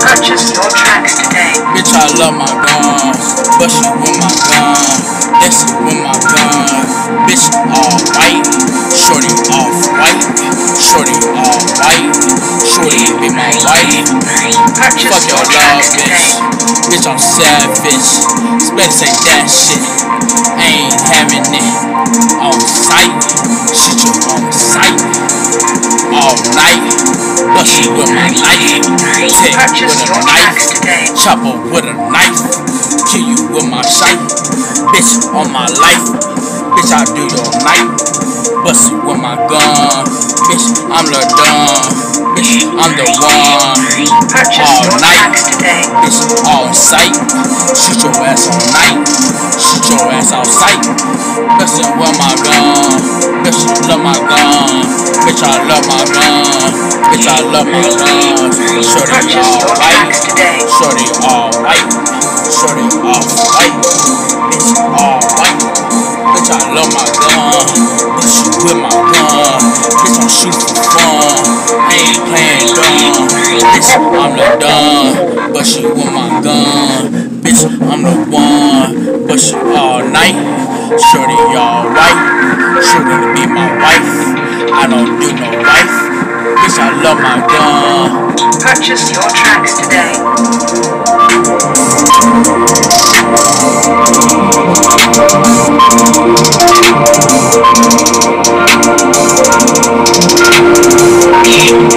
Purchase your tracks today. Bitch, I love my guns, but she with my gun. Dancing with my gun. Bitch, all white. Shorty off white. Shorty all white. Shorty be my wife. Purchase Fuck your love, bitch. today. Bitch, I'm savage. Better say that shit. She with my knife. Purchase with a knife. Chopper with a knife. Kill you with my shite. Bitch, on my life. Bitch, I do your night. Bust it with my gun. Bitch, I'm the dumb. Bitch, I'm the one. All night. today. Bitch, all sight. Shoot your ass all night. Shoot your ass out sight. Bitch, with my gun. Bitch, I love my gun. Bitch, I love my gun. Bitch, I love my gun. Shorty all white. Shorty all white. Shorty all white. Bitch, all white. Bitch, I love my gun. Bitch, you with my gun. Bitch, I'm shoot for fun. I ain't playing dumb. Bitch, I'm the dumb. But she with my gun. Bitch, I'm the one. But she all night. Shorty all white. Shorty to be my wife. I don't do no wife bitch, I love my gun. Purchase your tracks today. Shh.